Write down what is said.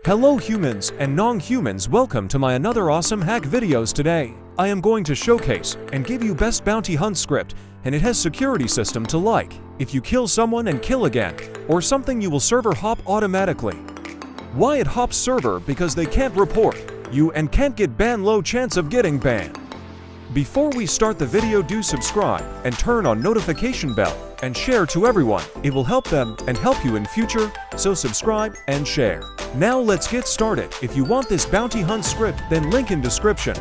Hello humans and non-humans welcome to my another awesome hack videos today. I am going to showcase and give you best bounty hunt script and it has security system to like. If you kill someone and kill again, or something you will server hop automatically. Why it hops server because they can't report you and can't get banned low chance of getting banned. Before we start the video do subscribe and turn on notification bell and share to everyone. It will help them and help you in future, so subscribe and share. Now let's get started. If you want this bounty hunt script then link in description.